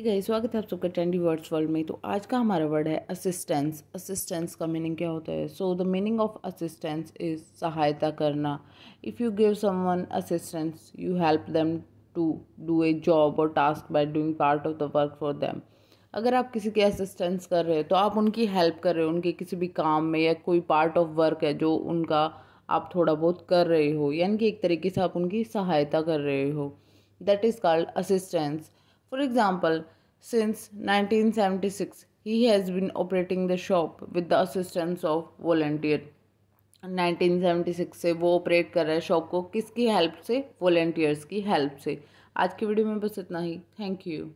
गई, स्वागत है आप सबका ट्रेंडी वर्ड्स वर्ल्ड में। तो आज का हमारा वर्ड है असिस्टेंस असिस्टेंस का मीनिंग क्या होता है? So the meaning of assistance is सहायता करना। If you give someone assistance you help them to do a job और task by doing part of the work for them अगर आप किसी की असिस्टेंस कर रहे हो तो आप उनकी हेल्प कर रहे हो, उनके किसी भी काम में या कोई पार्ट ऑफ़ वर्क है जो उनका आप थोड़ा बहुत कर रहे हो, यानी कि एक तरीके से आप उनकी सहायता कर रहे हो। That is called assistance For example, since 1976, he has been operating the shop with the assistance of volunteer. 1976 से वो ऑपरेट कर रहा है शॉप को किसकी हेल्प से वॉल्टियर्स की हेल्प से आज की वीडियो में बस इतना ही थैंक यू